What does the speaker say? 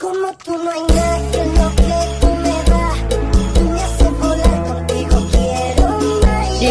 Como tú no hay nadie, lo que tú me das, tú me haces volar contigo, quiero más.